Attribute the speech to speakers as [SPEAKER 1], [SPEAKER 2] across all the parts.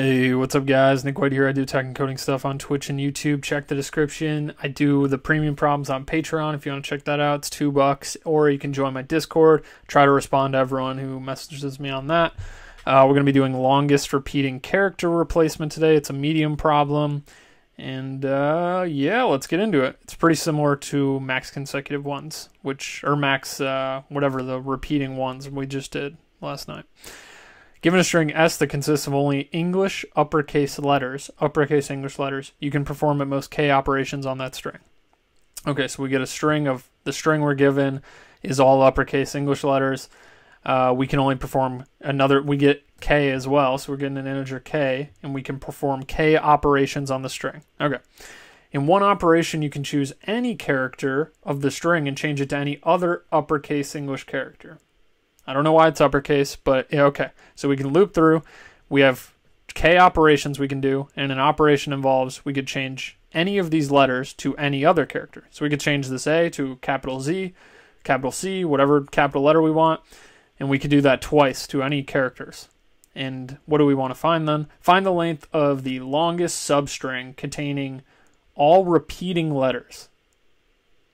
[SPEAKER 1] Hey, what's up, guys? Nick White here. I do tech and coding stuff on Twitch and YouTube. Check the description. I do the premium problems on Patreon if you want to check that out. It's two bucks, or you can join my Discord. Try to respond to everyone who messages me on that. Uh, we're going to be doing longest repeating character replacement today. It's a medium problem. And uh, yeah, let's get into it. It's pretty similar to max consecutive ones, which, or max, uh, whatever the repeating ones we just did last night. Given a string S that consists of only English uppercase letters, uppercase English letters, you can perform at most K operations on that string. Okay, so we get a string of the string we're given is all uppercase English letters. Uh, we can only perform another, we get K as well, so we're getting an integer K, and we can perform K operations on the string. Okay. In one operation, you can choose any character of the string and change it to any other uppercase English character. I don't know why it's uppercase, but yeah, okay. So we can loop through. We have K operations we can do, and an operation involves we could change any of these letters to any other character. So we could change this A to capital Z, capital C, whatever capital letter we want, and we could do that twice to any characters. And what do we want to find then? Find the length of the longest substring containing all repeating letters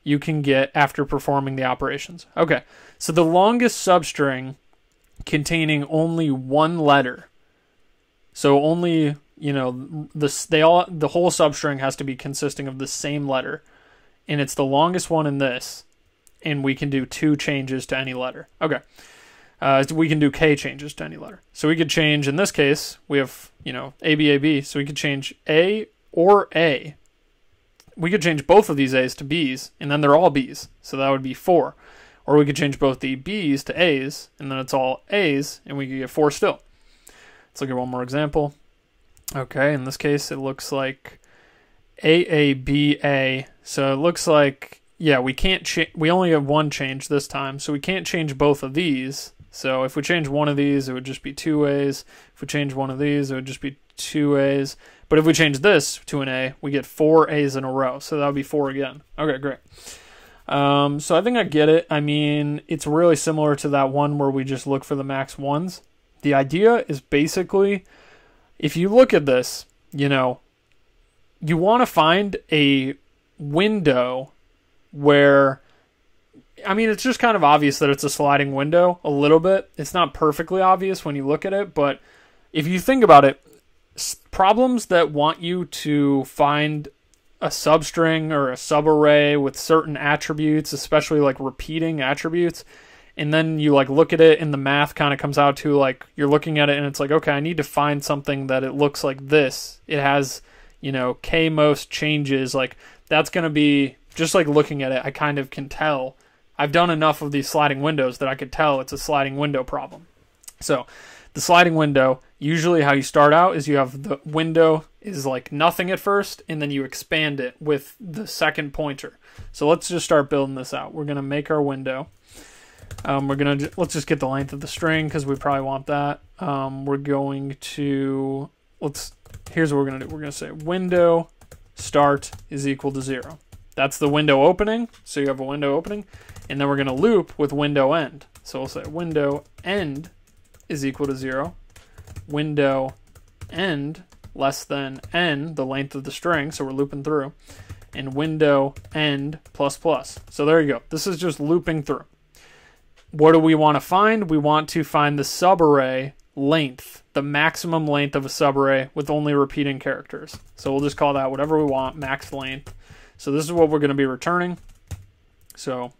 [SPEAKER 1] you can get after performing the operations. Okay, so the longest substring containing only one letter. So only you know the they all the whole substring has to be consisting of the same letter, and it's the longest one in this, and we can do two changes to any letter. Okay, uh, we can do k changes to any letter. So we could change in this case we have you know a b a b, so we could change a or a we could change both of these A's to B's, and then they're all B's. So that would be four. Or we could change both the B's to A's, and then it's all A's, and we could get four still. Let's look at one more example. Okay, in this case, it looks like AABA. So it looks like, yeah, we can't change, we only have one change this time, so we can't change both of these. So if we change one of these, it would just be two A's. If we change one of these, it would just be two A's. But if we change this to an A, we get four A's in a row. So that would be four again. Okay, great. Um, so I think I get it. I mean, it's really similar to that one where we just look for the max ones. The idea is basically if you look at this, you know, you want to find a window where I mean, it's just kind of obvious that it's a sliding window a little bit. It's not perfectly obvious when you look at it, but if you think about it, problems that want you to find a substring or a subarray with certain attributes, especially like repeating attributes, and then you like look at it and the math kind of comes out to like you're looking at it and it's like okay, I need to find something that it looks like this. It has, you know, k most changes like that's going to be just like looking at it, I kind of can tell. I've done enough of these sliding windows that I could tell it's a sliding window problem. So, the sliding window, usually how you start out is you have the window is like nothing at first, and then you expand it with the second pointer. So let's just start building this out. We're going to make our window. Um, we're going to, let's just get the length of the string because we probably want that. Um, we're going to, let's, here's what we're going to do. We're going to say window start is equal to zero. That's the window opening. So you have a window opening. And then we're going to loop with window end. So we'll say window end is equal to 0. Window end less than n, the length of the string, so we're looping through, and window end plus plus. So there you go. This is just looping through. What do we want to find? We want to find the subarray length, the maximum length of a subarray with only repeating characters. So we'll just call that whatever we want, max length. So this is what we're going to be returning. So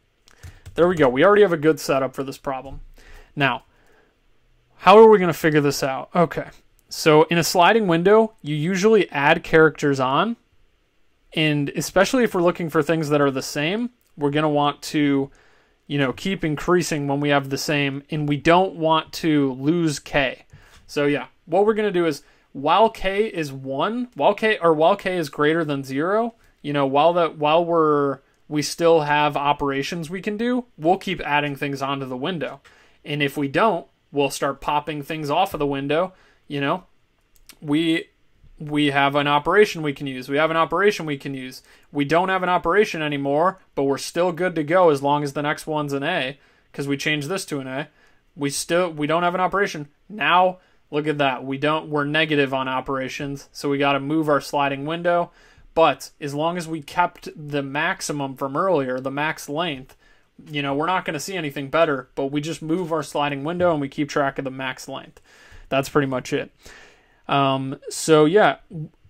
[SPEAKER 1] there we go. We already have a good setup for this problem. Now, how are we going to figure this out? Okay. So in a sliding window, you usually add characters on. And especially if we're looking for things that are the same, we're going to want to, you know, keep increasing when we have the same. And we don't want to lose K. So yeah, what we're going to do is while K is 1, while K or while K is greater than 0, you know, while that while we're we still have operations we can do, we'll keep adding things onto the window. And if we don't, we'll start popping things off of the window. You know, we we have an operation we can use. We have an operation we can use. We don't have an operation anymore, but we're still good to go as long as the next one's an A because we changed this to an A. We still we don't have an operation. Now Look at that. We don't we're negative on operations, so we got to move our sliding window. But as long as we kept the maximum from earlier, the max length, you know, we're not going to see anything better, but we just move our sliding window and we keep track of the max length. That's pretty much it. Um, so yeah,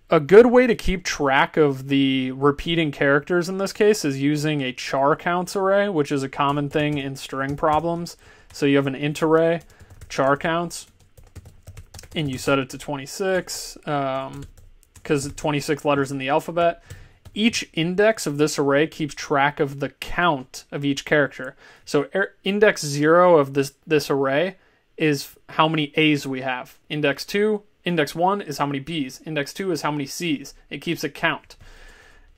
[SPEAKER 1] a good way to keep track of the repeating characters in this case is using a char counts array, which is a common thing in string problems. So you have an int array, char counts, and you set it to 26 because um, 26 letters in the alphabet. Each index of this array keeps track of the count of each character. So er, index 0 of this this array is how many A's we have. Index 2, index 1 is how many B's. Index 2 is how many C's. It keeps a count.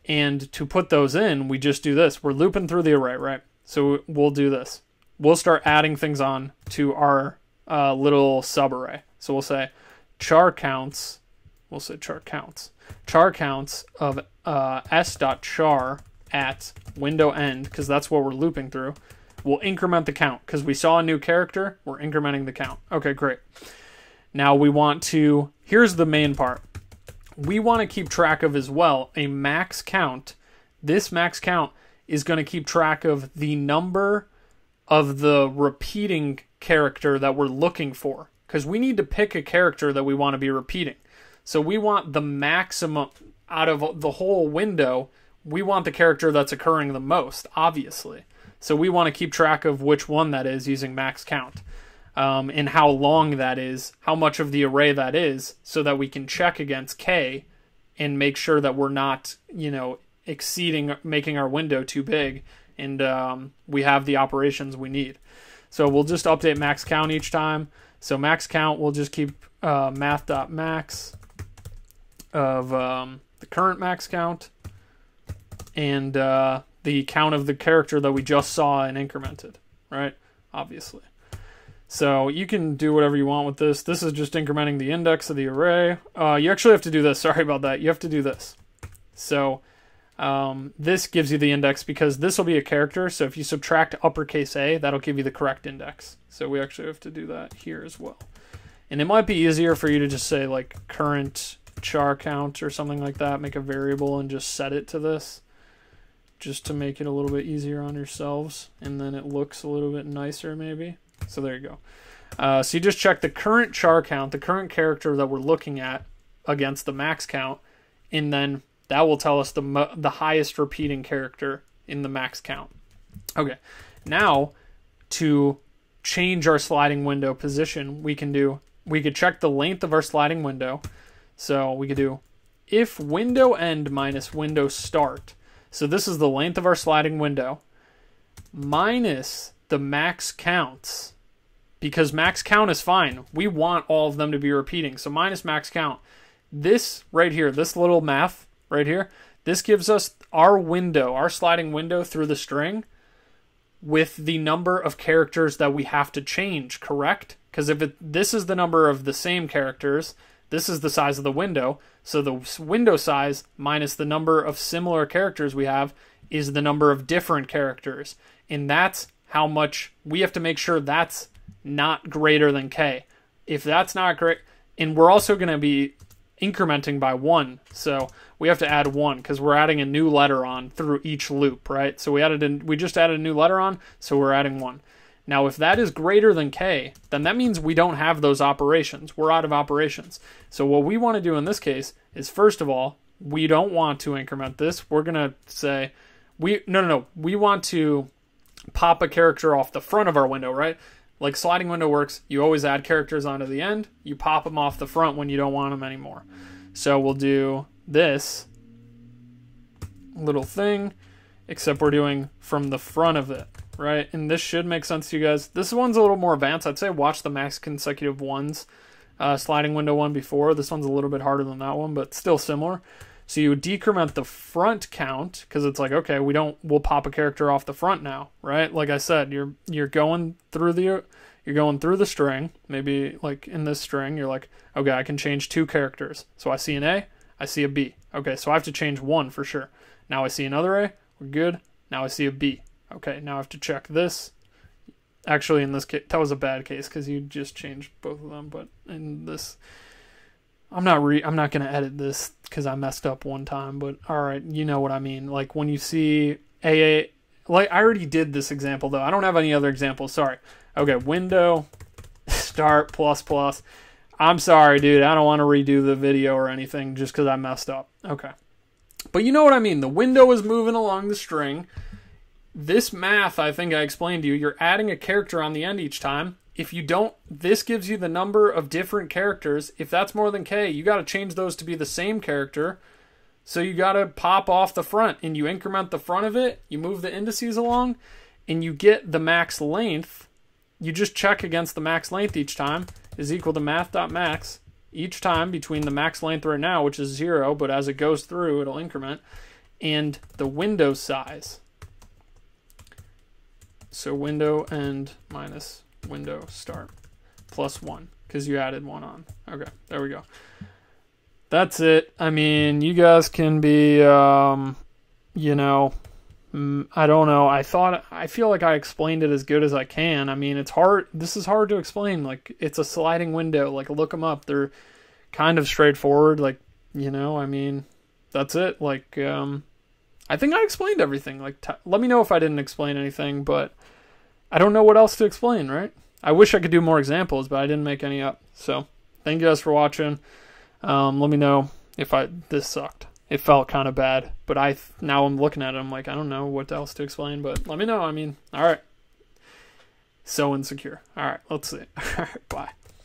[SPEAKER 1] And to put those in, we just do this. We're looping through the array, right? So we'll do this. We'll start adding things on to our uh, little subarray. So we'll say char counts, we'll say char counts, char counts of uh, s.char at window end, because that's what we're looping through. We'll increment the count because we saw a new character, we're incrementing the count. Okay, great. Now we want to, here's the main part. We want to keep track of as well a max count. This max count is going to keep track of the number of the repeating character that we're looking for because we need to pick a character that we want to be repeating. So we want the maximum out of the whole window. We want the character that's occurring the most, obviously. So we want to keep track of which one that is using max count um, and how long that is, how much of the array that is, so that we can check against k and make sure that we're not, you know, exceeding, making our window too big, and um, we have the operations we need. So we'll just update max count each time. So max count, we'll just keep uh, math.max of um, the current max count and uh, the count of the character that we just saw and incremented, right? Obviously. So you can do whatever you want with this. This is just incrementing the index of the array. Uh, you actually have to do this. Sorry about that. You have to do this. So um, this gives you the index because this will be a character. So if you subtract uppercase A, that'll give you the correct index. So we actually have to do that here as well. And it might be easier for you to just say like current char count or something like that. Make a variable and just set it to this just to make it a little bit easier on yourselves. And then it looks a little bit nicer maybe. So there you go. Uh, so you just check the current char count, the current character that we're looking at against the max count, and then that will tell us the the highest repeating character in the max count. Okay, now to change our sliding window position, we can do we could check the length of our sliding window. So we could do if window end minus window start. So this is the length of our sliding window minus the max counts because max count is fine. We want all of them to be repeating. So minus max count. This right here, this little math right here. This gives us our window, our sliding window through the string with the number of characters that we have to change, correct? Because if it, this is the number of the same characters, this is the size of the window. So the window size minus the number of similar characters we have is the number of different characters. And that's how much we have to make sure that's not greater than k. If that's not great, and we're also going to be incrementing by one. So we have to add one because we're adding a new letter on through each loop, right? So we added in, we just added a new letter on, so we're adding one. Now, if that is greater than k, then that means we don't have those operations. We're out of operations. So what we want to do in this case is first of all, we don't want to increment this. We're going to say we no no no, we want to pop a character off the front of our window, right? Like sliding window works, you always add characters onto the end, you pop them off the front when you don't want them anymore. So we'll do this little thing, except we're doing from the front of it, right? And this should make sense to you guys. This one's a little more advanced. I'd say watch the max consecutive ones uh, sliding window one before. This one's a little bit harder than that one, but still similar. So you decrement the front count because it's like okay, we don't we'll pop a character off the front now, right? Like I said, you're you're going through the you're going through the string. Maybe like in this string, you're like, okay, I can change two characters. So I see an A, I see a B. Okay, so I have to change one for sure. Now I see another A, we're good. Now I see a B. Okay, now I have to check this. Actually, in this case, that was a bad case because you just changed both of them. But in this, I'm not re I'm not gonna edit this because I messed up one time. But all right, you know what I mean. Like when you see AA, like I already did this example though. I don't have any other examples. Sorry. Okay, window start plus plus. I'm sorry, dude. I don't want to redo the video or anything just because I messed up. Okay. But you know what I mean. The window is moving along the string. This math, I think I explained to you, you're adding a character on the end each time. If you don't, this gives you the number of different characters. If that's more than k, you got to change those to be the same character. So you got to pop off the front and you increment the front of it, you move the indices along, and you get the max length. You just check against the max length each time is equal to math.max each time between the max length right now, which is zero, but as it goes through, it'll increment, and the window size. So window end minus window start plus one because you added one on. Okay, there we go. That's it. I mean, you guys can be, um, you know, I don't know. I thought I feel like I explained it as good as I can. I mean, it's hard. This is hard to explain. Like it's a sliding window. Like look them up. They're kind of straightforward. Like you know, I mean, that's it. Like um, I think I explained everything. Like t- let me know if I didn't explain anything, but I don't know what else to explain. Right? I wish I could do more examples, but I didn't make any up. So thank you guys for watching. Um, let me know if I this sucked. It felt kind of bad, but I now I'm looking at it. I'm like, I don't know what else to explain, but let me know. I mean, all right. So insecure. All right, let's see. All right, bye.